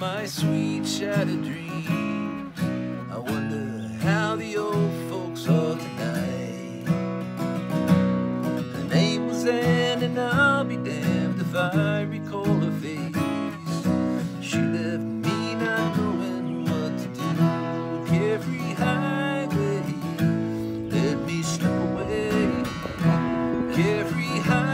my sweet shattered dreams. I wonder how the old folks are tonight. Her name was Anne, and I'll be damned if I recall her face. She left me not knowing what to do. Every highway, led me slip away. Every highway.